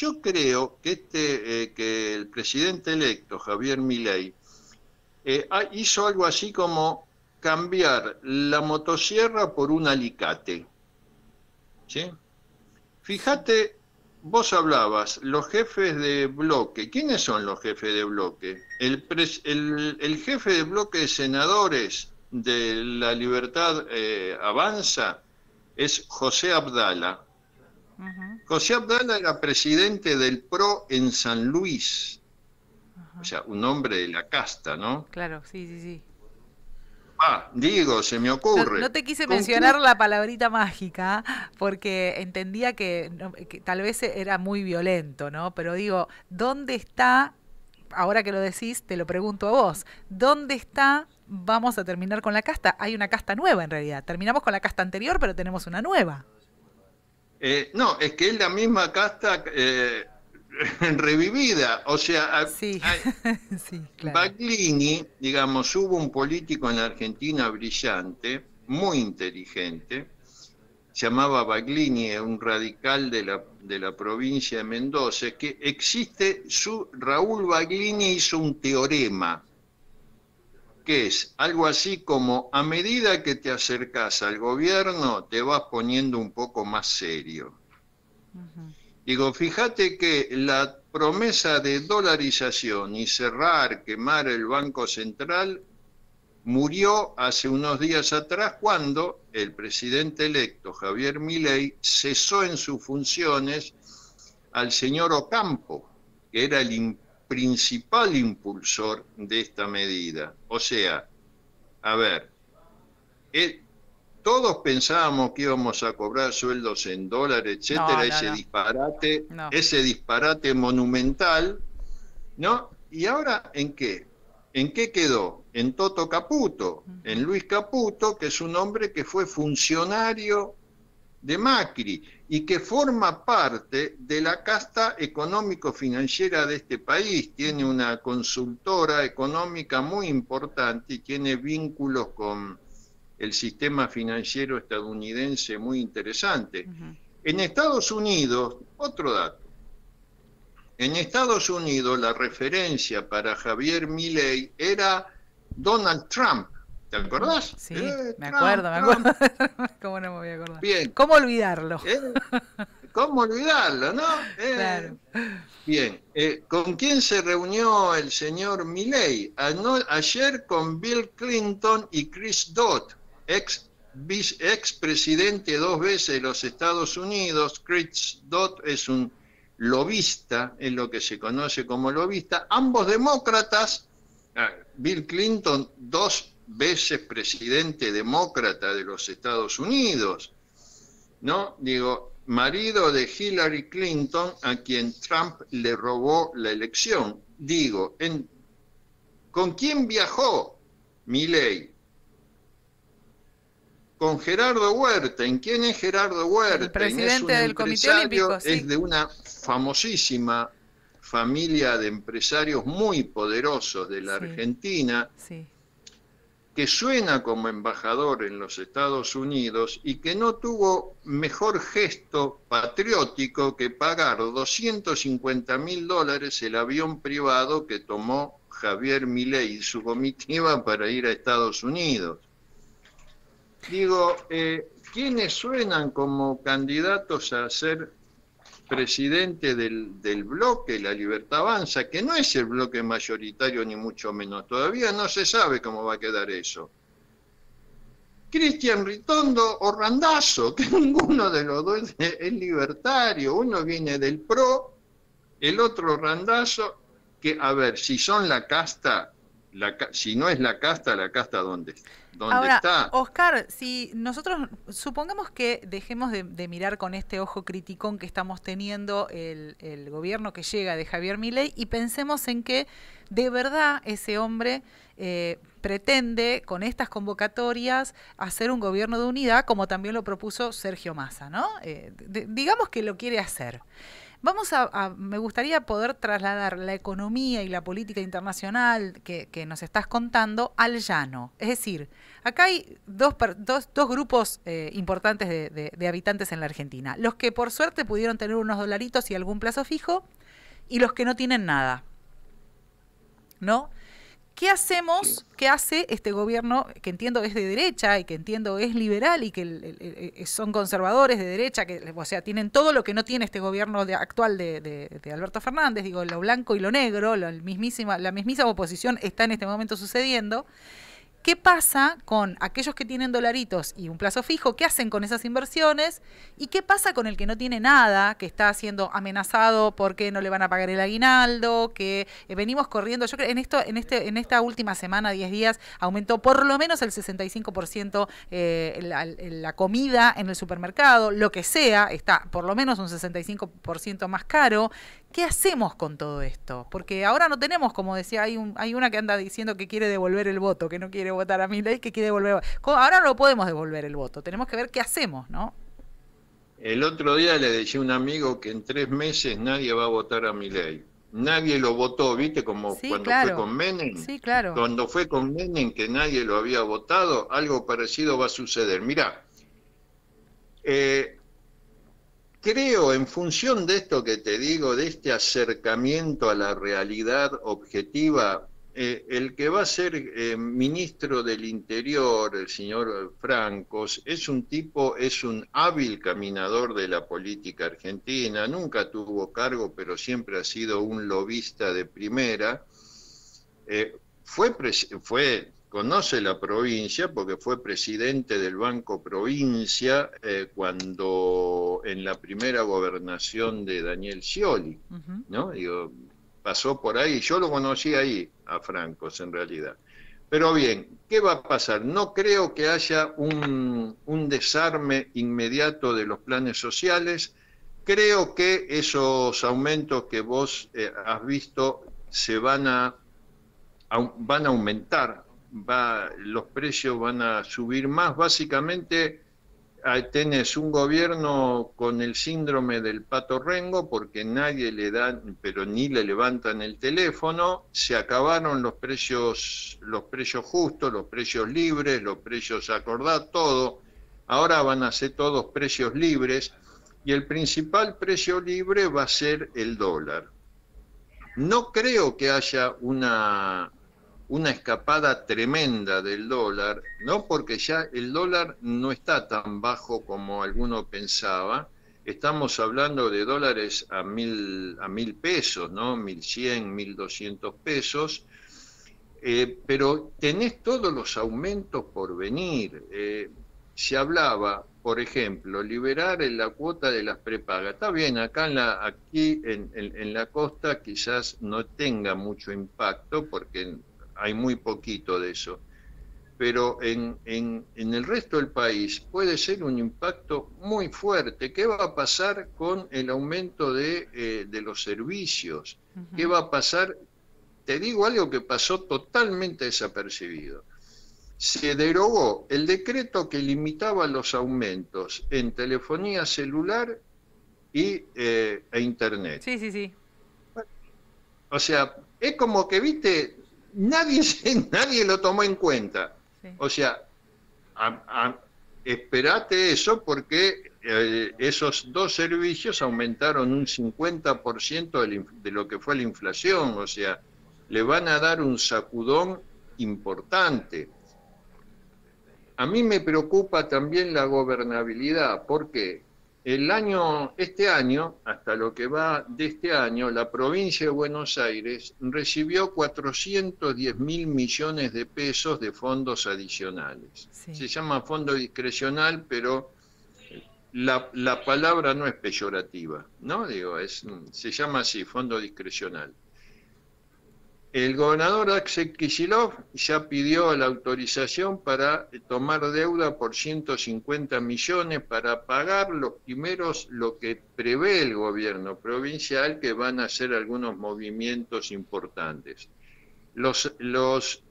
yo creo que, este, eh, que el presidente electo, Javier Milei, eh, hizo algo así como cambiar la motosierra por un alicate. ¿Sí? Fíjate, vos hablabas, los jefes de bloque. ¿Quiénes son los jefes de bloque? El, el, jefe de bloque de senadores de la Libertad eh, Avanza es José Abdala. José Abdala era presidente del PRO en San Luis. O sea, un hombre de la casta, ¿no? Claro, sí, sí, sí. Ah, digo, se me ocurre. No, te quise mencionar la palabrita mágica porque entendía que, tal vez era muy violento, ¿no? Pero digo, ¿dónde está, ahora que lo decís, te lo pregunto a vos, ¿dónde está, vamos a terminar con la casta? Hay una casta nueva en realidad. Terminamos con la casta anterior, pero tenemos una nueva. Eh, no, es que es la misma casta eh, revivida. O sea, Baglini, digamos, hubo un político en Argentina brillante, muy inteligente, se llamaba Baglini, un radical de la, de la provincia de Mendoza, que existe, su, Raúl Baglini hizo un teorema, que es algo así como, a medida que te acercas al gobierno, te vas poniendo un poco más serio. Digo, fíjate que la promesa de dolarización y cerrar, quemar el Banco Central murió hace unos días atrás cuando el presidente electo Javier Milei cesó en sus funciones al señor Ocampo, que era el principal impulsor de esta medida. O sea, a ver, todos pensábamos que íbamos a cobrar sueldos en dólares, etcétera, ese disparate, ese disparate monumental, ¿no? Y ahora, ¿en qué? ¿En qué quedó? En Toto Caputo, en Luis Caputo, que es un hombre que fue funcionario de Macri y que forma parte de la casta económico-financiera de este país. Tiene una consultora económica muy importante y tiene vínculos con el sistema financiero estadounidense muy interesante. En Estados Unidos, otro dato, en Estados Unidos la referencia para Javier Milley era Donald Trump. ¿Te acordás? Sí, eh, me acuerdo, me acuerdo. ¿Cómo no me voy a acordar? Bien. ¿Cómo olvidarlo? Eh, ¿Cómo olvidarlo, no? Eh, claro. Bien. ¿Con quién se reunió el señor Milley? Ayer con Bill Clinton y Chris Dodd ex, ex presidente dos veces de los Estados Unidos, Chris Dodd es un lobista, es lo que se conoce como lobista, ambos demócratas, ah, Bill Clinton dos veces presidente demócrata de los Estados Unidos, ¿no? Digo, marido de Hillary Clinton, a quien Trump le robó la elección. Digo, en, ¿con quién viajó Milley? con Gerardo Huerta. ¿En quién es Gerardo Huerta? El presidente del Comité Olímpico. Es de una famosísima familia de empresarios muy poderosos de la Argentina, que suena como embajador en los Estados Unidos y que no tuvo mejor gesto patriótico que pagar 250 mil dólares el avión privado que tomó Javier Milei y su comitiva para ir a Estados Unidos. Digo, eh, ¿quiénes suenan como candidatos a ser presidente del, del, bloque, la Libertad Avanza, que no es el bloque mayoritario ni mucho menos, todavía no se sabe cómo va a quedar eso. Cristian Ritondo o Randazzo, que ninguno de los dos es libertario, uno viene del PRO, el otro Randazzo, que a ver, si son la casta, si no es la casta, la casta dónde, dónde Ahora, está. Oscar, si nosotros supongamos que dejemos de, mirar con este ojo criticón que estamos teniendo el, gobierno que llega de Javier Milei y pensemos en que de verdad ese hombre eh, pretende con estas convocatorias hacer un gobierno de unidad como también lo propuso Sergio Massa, ¿no? Eh, digamos que lo quiere hacer. Vamos a, me gustaría poder trasladar la economía y la política internacional que, nos estás contando al llano. Es decir, acá hay dos, grupos eh, importantes de, de habitantes en la Argentina. Los que por suerte pudieron tener unos dolaritos y algún plazo fijo y los que no tienen nada. ¿No? ¿Qué hacemos? ¿Qué hace este gobierno que entiendo es de derecha y que entiendo es liberal y que son conservadores de derecha, que o sea, tienen todo lo que no tiene este gobierno actual de, Alberto Fernández, digo, lo blanco y lo negro, la mismísima, la mismísima oposición está en este momento sucediendo. ¿Qué pasa con aquellos que tienen dolaritos y un plazo fijo? ¿Qué hacen con esas inversiones? ¿Y qué pasa con el que no tiene nada, que está siendo amenazado porque no le van a pagar el aguinaldo, que eh, venimos corriendo? Yo creo en esto en este en esta última semana, 10 días, aumentó por lo menos el 65% eh, la, la comida en el supermercado, lo que sea, está por lo menos un 65% más caro. ¿Qué hacemos con todo esto? Porque ahora no tenemos, como decía, hay, un, hay una que anda diciendo que quiere devolver el voto, que no quiere votar a mi ley, que quiere devolver. Ahora no podemos devolver el voto, tenemos que ver qué hacemos, ¿no? El otro día le decía a un amigo que en tres meses nadie va a votar a mi ley. Nadie lo votó, ¿viste? Como cuando fue con Menem. Sí, claro. Cuando fue con Menem, que nadie lo había votado, algo parecido va a suceder. Mirá, eh, creo, en función de esto que te digo, de este acercamiento a la realidad objetiva, eh, el que va a ser eh, ministro del Interior, el señor Francos, es un tipo, es un hábil caminador de la política argentina, nunca tuvo cargo, pero siempre ha sido un lobista de primera. Eh, fue, fue conoce la provincia porque fue presidente del Banco Provincia eh, cuando en la primera gobernación de Daniel Scioli, ¿no? Digo, pasó por ahí, yo lo conocí ahí a Francos en realidad. Pero bien, ¿qué va a pasar? No creo que haya un, desarme inmediato de los planes sociales. Creo que esos aumentos que vos eh, has visto se van a, van a aumentar va, los precios van a subir más. Básicamente tenés un gobierno con el síndrome del pato rengo porque nadie le da, pero ni le levantan el teléfono, se acabaron los precios, los precios justos, los precios libres, los precios acordados, todo. Ahora van a ser todos precios libres y el principal precio libre va a ser el dólar. No creo que haya una, una escapada tremenda del dólar, no porque ya el dólar no está tan bajo como alguno pensaba, estamos hablando de dólares a mil, a mil pesos, ¿no? Mil cien, mil doscientos pesos, eh, pero tenés todos los aumentos por venir. Eh, se hablaba, por ejemplo, liberar la cuota de las prepagas. Está bien, acá la, aquí en, en la costa quizás no tenga mucho impacto porque hay muy poquito de eso. Pero en, en, el resto del país puede ser un impacto muy fuerte. ¿Qué va a pasar con el aumento de, eh, los servicios? ¿Qué va a pasar? Te digo algo que pasó totalmente desapercibido. Se derogó el decreto que limitaba los aumentos en telefonía celular y, eh, e internet. Sí, sí, sí. O sea, es como que, viste, nadie, nadie lo tomó en cuenta. O sea, esperate eso porque eh, esos dos servicios aumentaron un 50% de, de lo que fue la inflación, o sea, le van a dar un sacudón importante. A mí me preocupa también la gobernabilidad, porque el año, este año, hasta lo que va de este año, la provincia de Buenos Aires recibió 410 mil millones de pesos de fondos adicionales. Se llama fondo discrecional, pero la, la, palabra no es peyorativa, ¿no? Digo, es, se llama así, fondo discrecional. El gobernador Axel Kicillof ya pidió la autorización para tomar deuda por 150 millones para pagar los primeros, lo que prevé el gobierno provincial, que van a hacer algunos movimientos importantes. Los, los,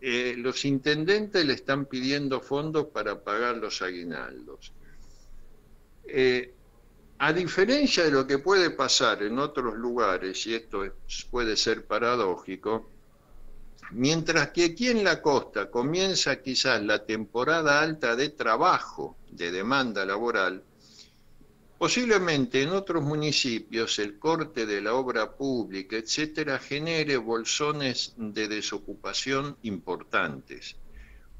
eh, los intendentes le están pidiendo fondos para pagar los aguinaldos. Eh, a diferencia de lo que puede pasar en otros lugares, y esto puede ser paradójico, mientras que aquí en la costa comienza quizás la temporada alta de trabajo, de demanda laboral, posiblemente en otros municipios el corte de la obra pública, etcétera, genere bolsones de desocupación importantes,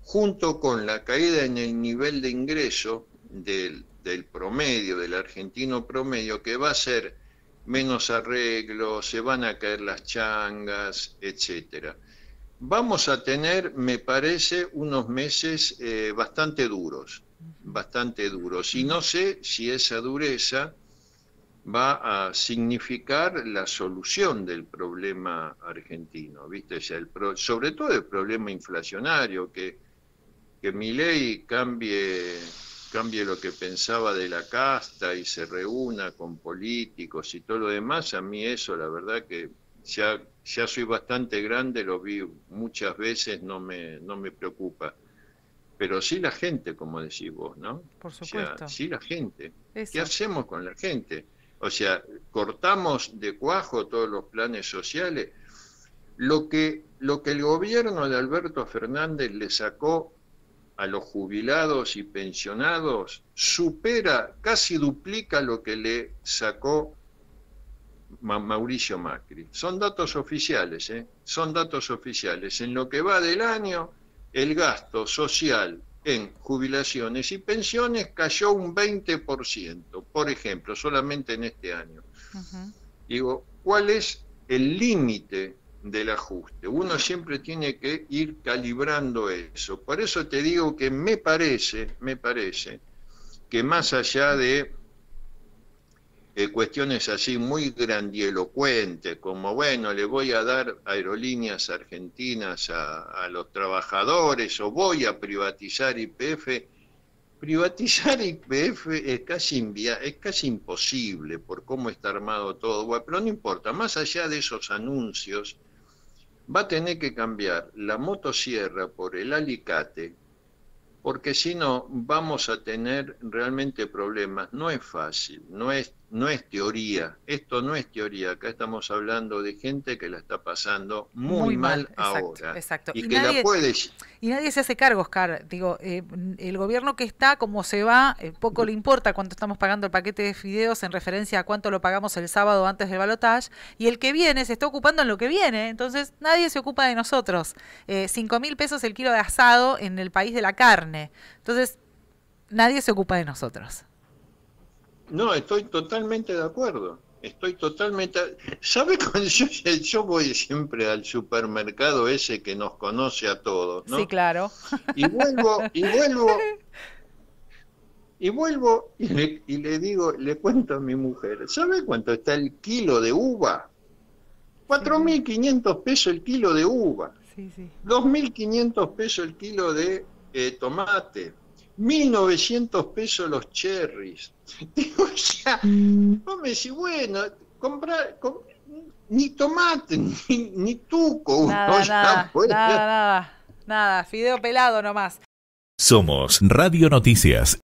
junto con la caída en el nivel de ingreso del del promedio, del argentino promedio, que va a ser menos arreglos, se van a caer las changas, etcétera. Vamos a tener, me parece, unos meses eh, bastante duros, bastante duros. Y no sé si esa dureza va a significar la solución del problema argentino, ¿viste? el sobre todo el problema inflacionario, que, que mi ley cambie cambie lo que pensaba de la casta y se reúna con políticos y todo lo demás, a mí eso la verdad que ya, ya soy bastante grande, lo vi muchas veces, no me, no me preocupa. Pero sí la gente, como decís vos, ¿no? Por supuesto. sí la gente. ¿Qué hacemos con la gente? O sea, cortamos de cuajo todos los planes sociales. Lo que, lo que el gobierno de Alberto Fernández le sacó a los jubilados y pensionados supera, casi duplica lo que le sacó Mauricio Macri. Son datos oficiales, ¿eh? son datos oficiales. En lo que va del año, el gasto social en jubilaciones y pensiones cayó un 20%, por ejemplo, solamente en este año. Digo, ¿cuál es el límite del ajuste. Uno siempre tiene que ir calibrando eso. Por eso te digo que me parece, me parece, que más allá de eh, cuestiones así muy grandielocuentes, como bueno, le voy a dar aerolíneas argentinas a, los trabajadores o voy a privatizar IPF, Privatizar IPF casi, es casi imposible por cómo está armado todo, pero no importa, más allá de esos anuncios, va a tener que cambiar la motosierra por el alicate, porque si no vamos a tener realmente problemas. No es fácil, no es no es teoría, esto no es teoría, acá estamos hablando de gente que la está pasando muy, mal, ahora. Exacto. Y, que la puede... Y nadie se hace cargo, Oscar. Digo, eh, el gobierno que está, como se va, eh, poco le importa cuánto estamos pagando el paquete de fideos en referencia a cuánto lo pagamos el sábado antes del balotaje, y el que viene se está ocupando en lo que viene, entonces nadie se ocupa de nosotros. Eh, cinco mil pesos el kilo de asado en el país de la carne. Entonces, nadie se ocupa de nosotros. No, estoy totalmente de acuerdo. Estoy totalmente. ¿Sabe cuando yo, yo, voy siempre al supermercado ese que nos conoce a todos, ¿no? Sí, claro. Y vuelvo, y vuelvo, y vuelvo y le, y le digo, le cuento a mi mujer, ¿sabe cuánto está el kilo de uva? 4.500 pesos el kilo de uva. Sí, sí. 2.500 pesos el kilo de eh, tomate. 1.900 pesos los cherries. Digo, ya, mm. vos me decís, bueno, comprar, ni tomate, ni, ni tuco. Nada, nada, nada, nada, nada, fideo pelado nomás. Somos Radio Noticias.